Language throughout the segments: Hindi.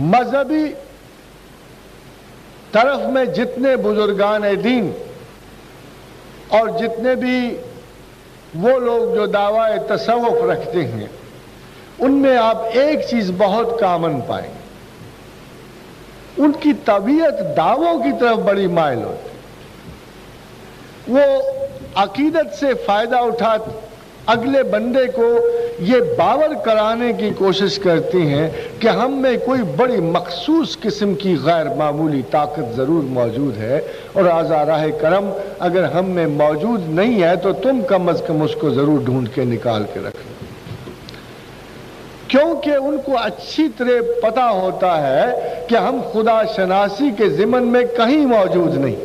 मजहबी तरफ़ में जितने बुजुर्गान दीन, और जितने भी वो लोग जो दावा तसवुफ रखते हैं, उनमें आप एक चीज़ बहुत कामन पाएँगे उनकी तबीयत दावों की तरफ़ बड़ी माइल होती वो अकीदत से फ़ायदा उठा, अगले बंदे को ये बावर कराने की कोशिश करती हैं कि हम में कोई बड़ी मखसूस किस्म की गैर मामूली ताकत ज़रूर मौजूद है। और आज़ारा करम, अगर हम में मौजूद नहीं है तो तुम कम अज़ कम उसको ज़रूर ढूंढ के निकाल के रख। क्योंकि उनको अच्छी तरह पता होता है कि हम खुदा शनासी के ज़िमन में कहीं मौजूद नहीं।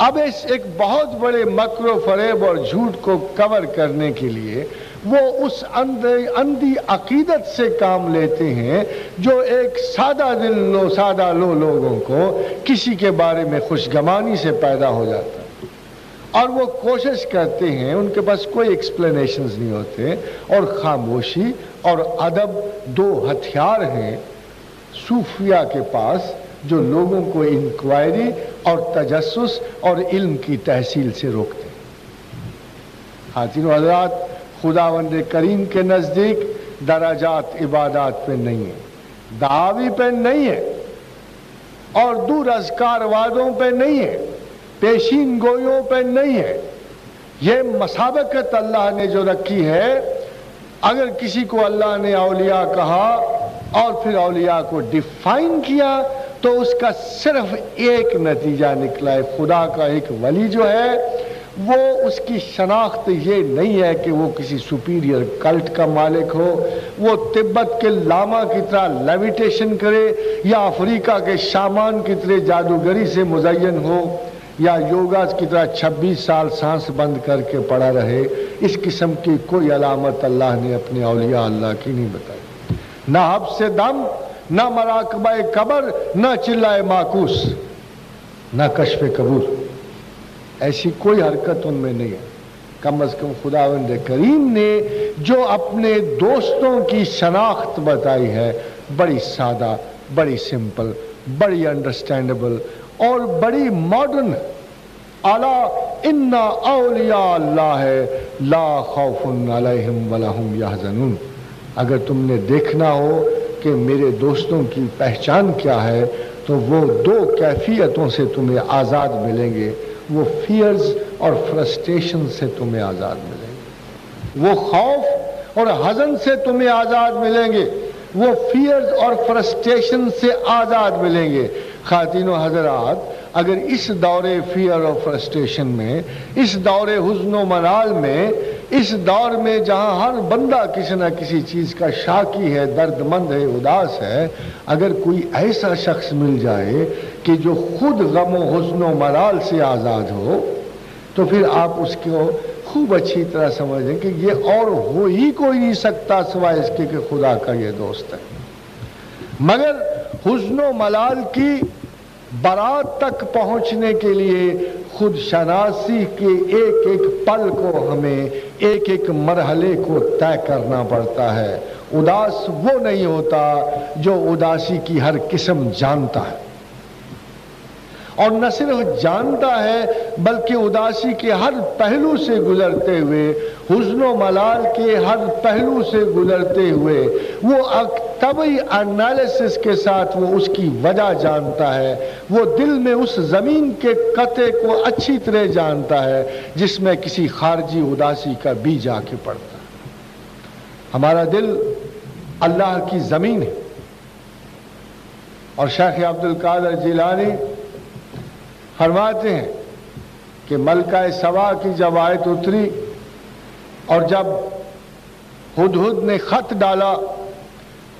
अब इस एक बहुत बड़े मकर फरेब और झूठ को कवर करने के लिए वो उस अंधे, अंधी अकीदत से काम लेते हैं जो एक सादा दिल लो, सादा लो लोगों को किसी के बारे में खुशगमानी से पैदा हो जाता है। और वो कोशिश करते हैं, उनके पास कोई एक्सप्लेनेशन नहीं होते और खामोशी और अदब दो हथियार हैं सूफिया के पास जो लोगों को इंक्वायरी और तजस और इल्म की तहसील से रोकते हैं। खातिन हजरात खुदावंद करीम के नज़दीक दराजात इबादत पे नहीं है। दावी पे नहीं है और दूर अजकार वादों पे नहीं है। पेशीन गोयों पे नहीं है। ये मसाबकत अल्लाह ने जो रखी है, अगर किसी को अल्लाह ने अलिया कहा और फिर अलिया को डिफाइन किया तो उसका सिर्फ़ एक नतीजा निकला है। खुदा का एक वली जो है वो उसकी शनाख्त ये नहीं है कि वो किसी सुपीरियर कल्ट का मालिक हो, वो तिब्बत के लामा की तरह लेविटेशन करे, या अफ्रीका के शामान की तरह जादूगरी से मुजयन हो, या योगा की तरह 26 साल सांस बंद करके पड़ा रहे, इस किस्म की कोई अलामत अल्लाह ने अपने अलिया अल्लाह की नहीं बताई। ना हब से दम, ना मराकबा कबर, ना चिल्लाए माकूस, ना कशफ कबूर। ऐसी कोई हरकत उनमें नहीं है। कम अज कम खुदावंद करीम ने जो अपने दोस्तों की शनाख्त बताई है, बड़ी सादा, बड़ी सिंपल, बड़ी अंडरस्टैंडेबल और बड़ी मॉडर्न अला इन्ना अलिया है, ला खौफुन अलैहिम वलहुम अगर तुमने देखना हो कि मेरे दोस्तों की पहचान क्या है तो वो दो कैफियतों से तुम्हें आज़ाद मिलेंगे। वो फियर्स और फ्रस्ट्रेशन से तुम्हें आज़ाद मिलेंगे। वो खौफ और हजन से तुम्हें आज़ाद मिलेंगे। वो फियर्स और फ्रस्ट्रेशन से आज़ाद मिलेंगे। खातिन हजरात अगर इस दौरे फियर और फ्रस्ट्रेशन में, इस दौरे हुजन मनाल में, इस दौर में जहाँ हर बंदा किसी न किसी चीज़ का शाकी है, दर्दमंद है, उदास है, अगर कोई ऐसा शख्स मिल जाए कि जो खुद गमो हुसन मलाल से आज़ाद हो तो फिर आप उसको खूब अच्छी तरह समझें कि ये और हो ही कोई नहीं सकता सिवाय इसके कि खुदा का ये दोस्त है। मगर हुसन मलाल की बारात तक पहुँचने के लिए खुद शनासी के एक एक पल को हमें एक एक मरहले को तय करना पड़ता है। उदास वो नहीं होता जो उदासी की हर किस्म जानता है। और न सिर्फ़ जानता है, बल्कि उदासी के हर पहलू से गुजरते हुए हुसन मलाल के हर पहलू से गुजरते हुए, वो तभी एनालिसिस के साथ वो उसकी वजह जानता है। वो दिल में उस ज़मीन के कते को अच्छी तरह जानता है, जिसमें किसी खारजी उदासी का बीज आके पड़ता है। हमारा दिल अल्लाह की ज़मीन है। और शेख अब्दुल कादर जिलानी फरमाते हैं कि मलका सवा की जब आयत उतरी और जब हुदहुद ने खत डाला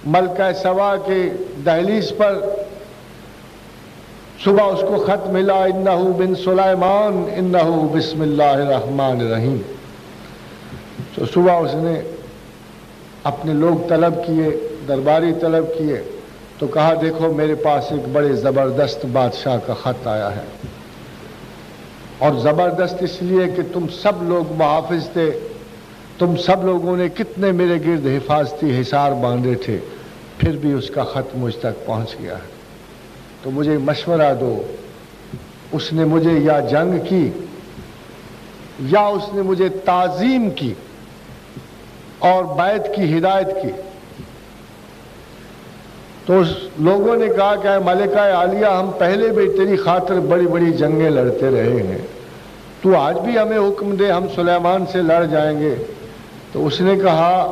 मलका सवा के दहलीज पर सुबह उसको खत मिला, इन्नहू बिन सुलाइमान, इन्नहू बिस्मिल्लाहमान रहीम। तो सुबह उसने अपने लोग तलब किए, दरबारी तलब किए तो कहा, देखो, मेरे पास एक बड़े ज़बरदस्त बादशाह का ख़त आया है। और ज़बरदस्त इसलिए कि तुम सब लोग मुहाफ़ थे तुम सब लोगों ने कितने मेरे गिर्द हिफाजती हिसार बांधे थे, फिर भी उसका ख़त मुझ तक पहुँच गया। है तो मुझे मशवरा दो। उसने मुझे या जंग की, या उसने मुझे ताजीम की और बैत की, हिदायत की। तो उस लोगों ने कहा कि मलिका आलिया, हम पहले भी तेरी खातर बड़ी बड़ी जंगें लड़ते रहे हैं। तू आज भी हमें हुक्म दे, हम सुलेमान से लड़ जाएँगे। तो उसने कहा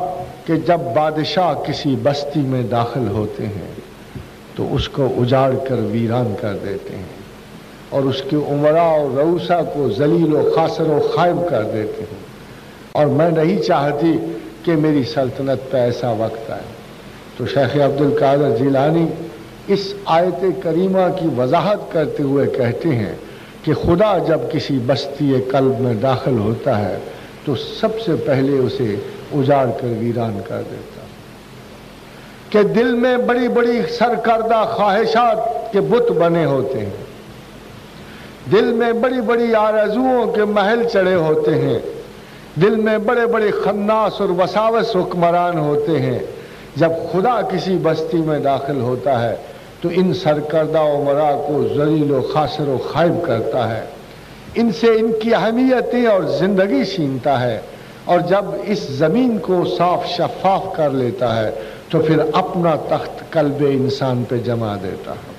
कि जब बादशाह किसी बस्ती में दाखिल होते हैं तो उसको उजाड़ कर वीरान कर देते हैं और उसके उमरा और रऊसा को जलील व खासर व खायब कर देते हैं। और मैं नहीं चाहती कि मेरी सल्तनत पर ऐसा वक्त आए। तो शेख अब्दुल कादर जिलानी इस आयत करीमा की वजाहत करते हुए कहते हैं कि खुदा जब किसी बस्ती कल्ब में दाखिल होता है तो सबसे पहले उसे उजाड़ कर वीरान कर देता। कि दिल में बड़ी बड़ी सरकर्दा ख्वाहिशात के बुत बने होते हैं? दिल में बड़ी बड़ी आरजुओं के महल चढ़े होते हैं। दिल में बड़े बड़े खन्नास और वसावस हुक्मरान होते हैं। जब खुदा किसी बस्ती में दाखिल होता है तो इन सरकर्दा उमरा को जलील खासर व खाइब करता है। इनसे इनकी अहमियतें और ज़िंदगी छीनता है और जब इस ज़मीन को साफ़ शफाफ कर लेता है तो फिर अपना तख्त कल्बे इंसान पे जमा देता है।